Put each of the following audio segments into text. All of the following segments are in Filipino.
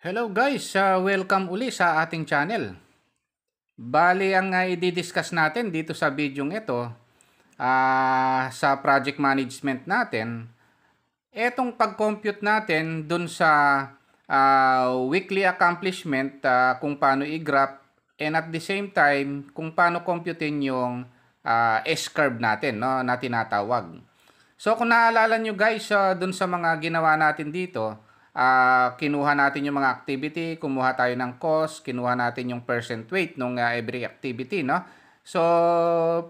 Hello guys, uh, welcome uli sa ating channel. Bali ang uh, i-discuss natin dito sa video ito uh, sa project management natin, etong pag-compute natin dun sa uh, weekly accomplishment uh, kung paano i-graph and at the same time kung paano computein yung uh, S-curve natin no, na tinatawag. So kung naalala nyo guys uh, dun sa mga ginawa natin dito, uh, kinuha natin yung mga activity, kumuha tayo ng cost, kinuha natin yung percent weight ng uh, every activity, no? So,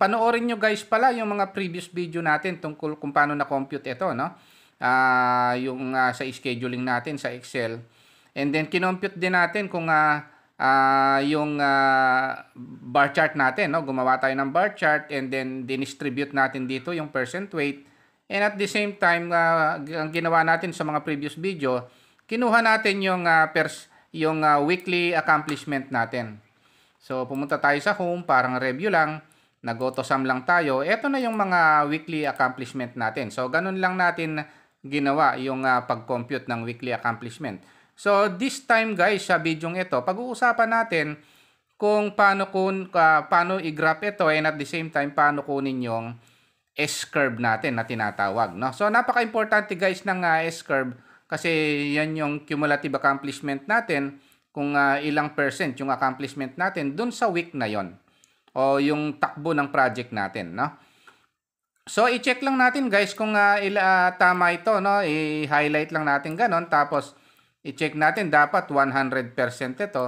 panoorin nyo guys pala yung mga previous video natin tungkol kung paano na-compute ito, no? Uh, yung uh, sa scheduling natin sa Excel. And then, kinompute din natin kung uh, uh, yung uh, bar chart natin, no? Gumawa tayo ng bar chart and then dinistribute natin dito yung percent weight And at the same time, uh, ang ginawa natin sa mga previous video, kinuha natin yung, uh, pers yung uh, weekly accomplishment natin. So, pumunta tayo sa home, parang review lang, nag-autosum lang tayo. Ito na yung mga weekly accomplishment natin. So, ganun lang natin ginawa yung uh, pag-compute ng weekly accomplishment. So, this time guys, sa video ito, pag-uusapan natin kung paano, kun, uh, paano i-graph ito and at the same time, paano kunin yung S-curve natin na tinatawag. No? So, napaka-importante guys ng uh, S-curve kasi yan yung cumulative accomplishment natin kung uh, ilang percent yung accomplishment natin dun sa week na yon o yung takbo ng project natin. No? So, i-check lang natin guys kung uh, ila, uh, tama ito. No? I-highlight lang natin ganon. Tapos, i-check natin dapat 100% ito.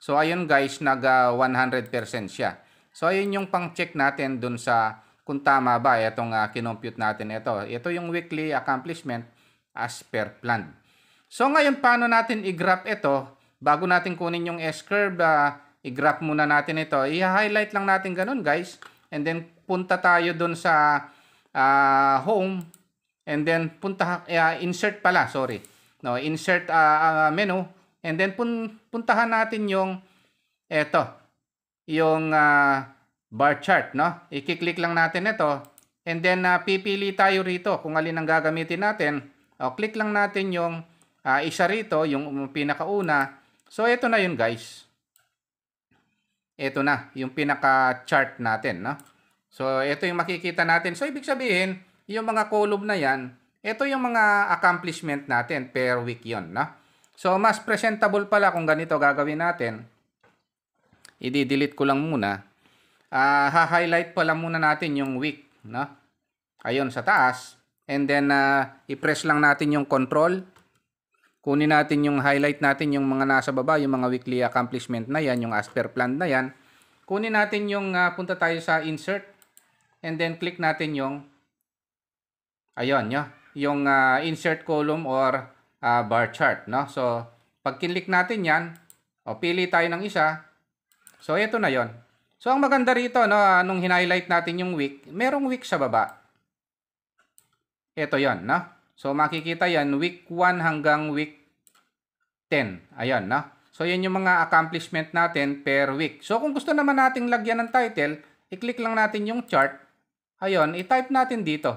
So, ayun guys, nag uh, 100% siya. So, ayun yung pang-check natin dun sa kung tama ba itong uh, kinompute natin ito. Ito yung weekly accomplishment as per plan. So ngayon paano natin i-graph ito? Bago natin kunin yung S-curve, uh, i-graph muna natin ito. I-highlight lang natin ganun guys. And then punta tayo dun sa uh, home. And then punta, uh, insert pala, sorry. No, insert uh, uh, menu. And then pun puntahan natin yung eto, yung uh, bar chart, no? I-click lang natin ito. And then, uh, pipili tayo rito kung alin ang gagamitin natin. O, click lang natin yung uh, isa rito, yung pinakauna. So, ito na yun, guys. Ito na, yung pinaka-chart natin, no? So, ito yung makikita natin. So, ibig sabihin, yung mga column na yan, ito yung mga accomplishment natin per week yon, no? So, mas presentable pala kung ganito gagawin natin. I-delete ko lang muna uh, ha-highlight pala muna natin yung week, no? Ayun sa taas. And then uh, i-press lang natin yung control. Kunin natin yung highlight natin yung mga nasa baba, yung mga weekly accomplishment na yan, yung as per plan na yan. Kunin natin yung uh, punta tayo sa insert and then click natin yung ayun, yo, yung uh, insert column or uh, bar chart, no? So, pag kinlik natin yan, o pili tayo ng isa. So, ito na yon. So, ang maganda rito, no, nung hinighlight natin yung week, merong week sa baba. Ito yon no? So, makikita yan, week 1 hanggang week 10. Ayan, no? So, yan yung mga accomplishment natin per week. So, kung gusto naman nating lagyan ng title, i-click lang natin yung chart. Ayun, i-type natin dito.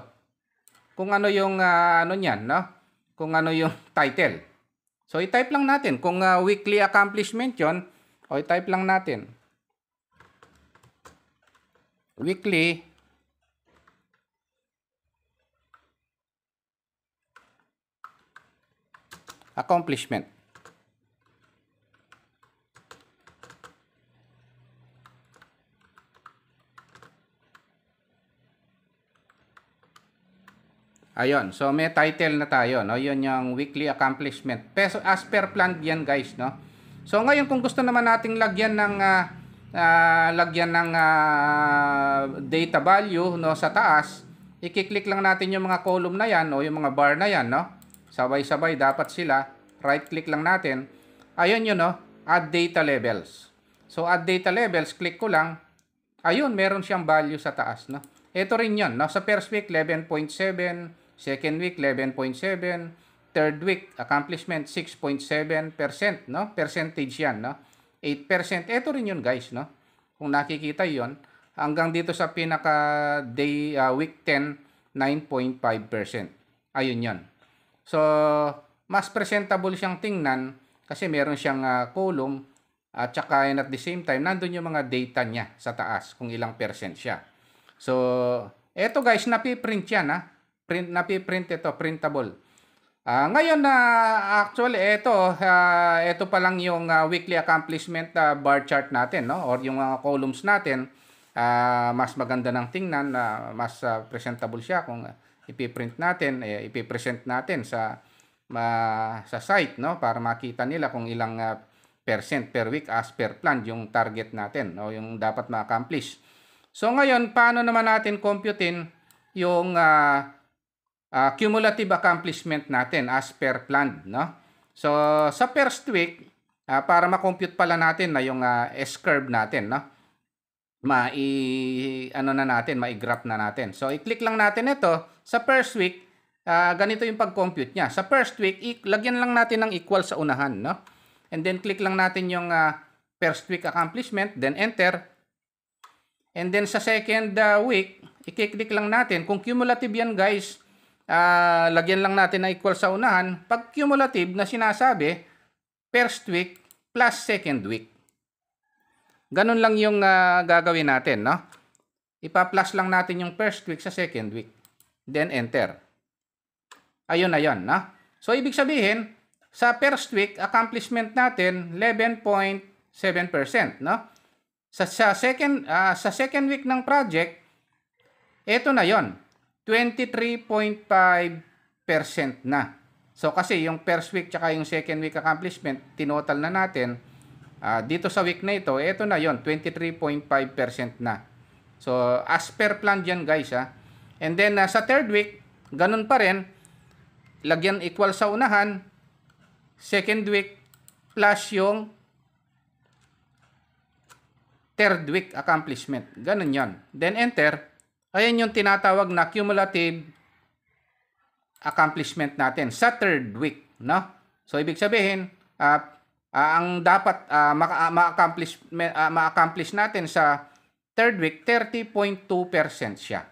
Kung ano yung, uh, ano niyan, no? Kung ano yung title. So, i-type lang natin. Kung uh, weekly accomplishment yon o i-type lang natin weekly accomplishment. Ayun, so may title na tayo, no? Yun yung weekly accomplishment. Peso as per plan yan, guys, no? So ngayon kung gusto naman nating lagyan ng uh, uh, lagyan ng uh, data value no sa taas, i-click lang natin yung mga column na yan o yung mga bar na yan, no? Sabay-sabay dapat sila. Right click lang natin. Ayun yun, no? Add data labels. So add data labels, click ko lang. Ayun, meron siyang value sa taas, no? Ito rin 'yon, no? Sa first week 11.7, second week 11.7, third week accomplishment 6.7%, no? Percentage 'yan, no? 8%. Ito rin yun guys, no? Kung nakikita yon hanggang dito sa pinaka day uh, week 10 9.5%. Ayun 'yon. So, mas presentable siyang tingnan Kasi meron siyang ah, column at saka and at the same time, nandun yung mga data niya sa taas kung ilang percent siya. So, eto guys, napiprint yan ha. Print, napiprint ito, printable. Ah, ngayon na actually ito ah, ito pa lang yung ah, weekly accomplishment ah, bar chart natin no? Or yung mga columns natin. Ah, mas maganda ng tingnan na mas ah, presentable siya kung uh, ipiprint natin eh, ipipresent natin sa ma, sa site no? Para makita nila kung ilang ah, percent per week as per plan yung target natin o yung dapat ma-accomplish. So ngayon paano naman natin computein yung ah, uh, cumulative accomplishment natin as per planned, no? So, sa first week, uh, para ma-compute pala natin na yung uh, S-curve natin, no? Mai, ano na natin, mai-graph na natin. So, i-click lang natin ito. Sa first week, uh, ganito yung pag-compute niya. Sa first week, lagyan lang natin ng equal sa unahan, no? And then, click lang natin yung uh, first week accomplishment, then enter. And then, sa second uh, week, i-click lang natin. Kung cumulative yan, guys, uh, lagyan lang natin na equal sa unahan, pag cumulative na sinasabi, first week plus second week. Ganun lang yung uh, gagawin natin, no? Ipa-plus lang natin yung first week sa second week. Then enter. Ayun na yun, no? So, ibig sabihin, sa first week, accomplishment natin, 11.7%, no? Sa, sa, second, uh, sa second week ng project, ito na yon 23.5% na. So kasi yung first week tsaka yung second week accomplishment, tinotal na natin. Uh, dito sa week na ito, ito na yon 23.5% na. So as per plan dyan guys ha. And then uh, sa third week, ganun pa rin. Lagyan equal sa unahan. Second week plus yung third week accomplishment. Ganun yon. Then enter. Ayan yung tinatawag na cumulative accomplishment natin sa third week, no? So ibig sabihin, uh, uh, ang dapat uh, ma-accomplish uh, ma-accomplish natin sa third week 30.2% siya.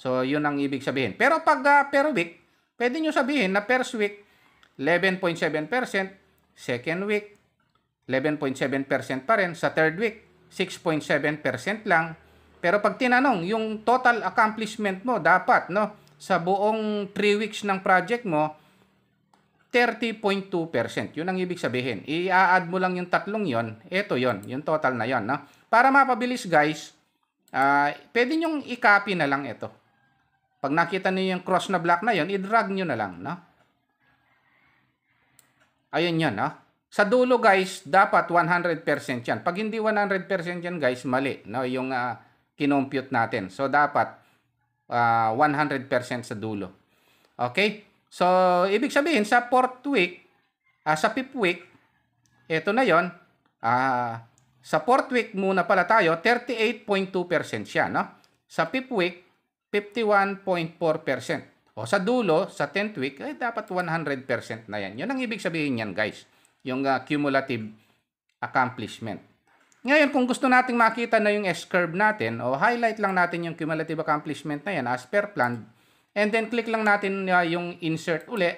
So yun ang ibig sabihin. Pero pag uh, per week, pwede nyo sabihin na first week 11.7%, second week 11.7% pa rin, sa third week 6.7% lang, pero pag tinanong, yung total accomplishment mo dapat, no, sa buong 3 weeks ng project mo, 30.2%. Yun ang ibig sabihin. I-add mo lang yung tatlong yon, ito yon, yung total na yon, no? Para mapabilis, guys, uh, pwede nyong i-copy na lang ito. Pag nakita niyo yung cross na block na yon, i-drag nyo na lang, no? Ayun yan, no? Sa dulo, guys, dapat 100% yan. Pag hindi 100% yan, guys, mali, no? Yung uh, kinompute natin. So, dapat uh, ah, 100% sa dulo. Okay? So, ibig sabihin, sa fourth week, uh, sa fifth week, ito na yon uh, sa fourth week muna pala tayo, 38.2% siya, no? Sa fifth week, 51.4%. O sa dulo, sa 10th week, ay dapat 100% na yan. Yun ang ibig sabihin yan, guys. Yung uh, cumulative accomplishment. Ngayon, kung gusto nating makita na yung S-curve natin, o highlight lang natin yung cumulative accomplishment na yan as per plan, and then click lang natin uh, yung insert uli,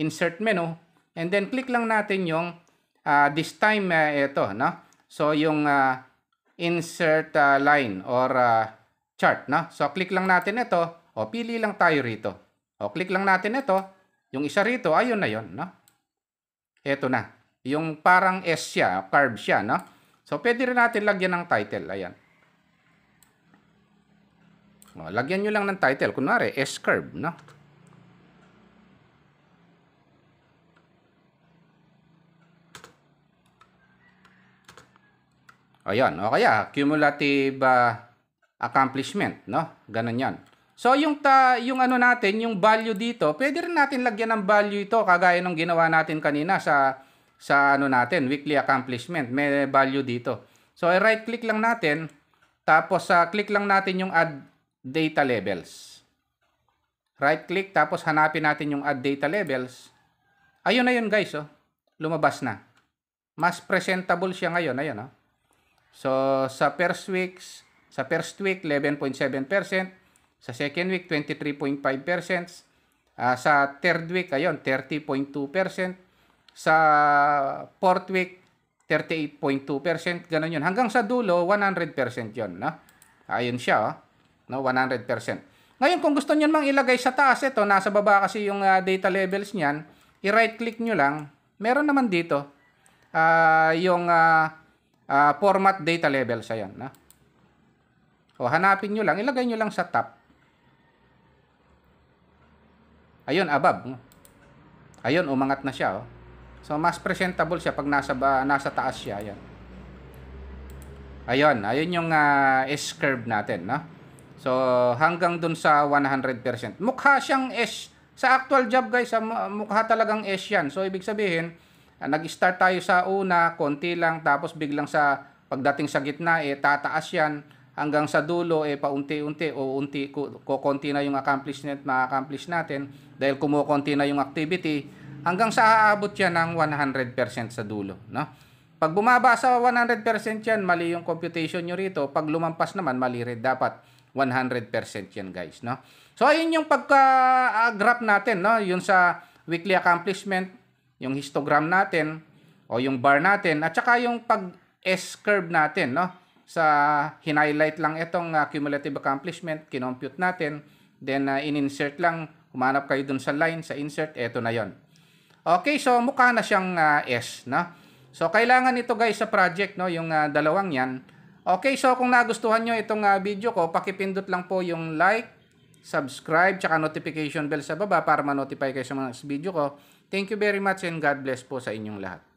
insert menu, and then click lang natin yung uh, this time uh, ito, no? So, yung uh, insert uh, line or uh, chart, no? So, click lang natin ito, o pili lang tayo rito. O click lang natin ito, yung isa rito, ayun na yon, no? Ito na. Yung parang S siya, curve siya, no? So, pwede rin natin lagyan ng title. Ayan. O, lagyan nyo lang ng title. Kunwari, S-curve, no? Ayan. O kaya, cumulative uh, accomplishment, no? Ganun yan. So, yung, ta, yung ano natin, yung value dito, pwede rin natin lagyan ng value ito, kagaya ng ginawa natin kanina sa sa ano natin, weekly accomplishment. May value dito. So, i-right click lang natin. Tapos, uh, click lang natin yung add data levels. Right click, tapos hanapin natin yung add data levels. Ayun na yun guys, oh. lumabas na. Mas presentable siya ngayon. Ayun, oh. So, sa first weeks, sa first week, 11.7%. Sa second week, 23.5%. Uh, sa third week, ayun, 30.2%. Sa fourth week, 38.2%. Ganun yun. Hanggang sa dulo, 100% yun. No? Ayun siya. Oh. No, 100%. Ngayon, kung gusto nyo mang ilagay sa taas, ito, nasa baba kasi yung ah, data levels niyan, i-right click nyo lang. Meron naman dito ah, yung ah, ah, format data levels. Ayan. No? O, hanapin nyo lang. Ilagay nyo lang sa top. Ayun, above. Ayun, umangat na siya. Oh. So, mas presentable siya pag nasa, ba, nasa taas siya. Ayan. Ayun, ayun yung ah, S-curve natin. No? So, hanggang dun sa 100%. Mukha siyang S. Sa actual job, guys, ah, mu- mukha talagang S yan. So, ibig sabihin, ah, nag-start tayo sa una, konti lang, tapos biglang sa pagdating sa gitna, eh, tataas yan hanggang sa dulo eh paunti-unti o unti ku- kukonti na yung accomplishment ma-accomplish natin dahil kumukonti na yung activity hanggang sa aabot yan ng 100% sa dulo no? Pag bumaba sa 100% yan mali yung computation nyo rito. Pag lumampas naman mali rin. Dapat 100% yan guys no? So ayun yung pagka ah, graph natin no? Yun sa weekly accomplishment yung histogram natin o yung bar natin at saka yung pag S curve natin no? Sa hinighlight lang itong uh, cumulative accomplishment, kinompute natin, then uh, in-insert lang, humanap kayo dun sa line, sa insert, eto na yon. Okay, so mukha na siyang uh, S, no? So kailangan ito guys sa project, no, yung uh, dalawang yan. Okay, so kung nagustuhan nyo itong uh, video ko, pakipindot lang po yung like, subscribe, tsaka notification bell sa baba para ma-notify kayo sa mga video ko. Thank you very much and God bless po sa inyong lahat.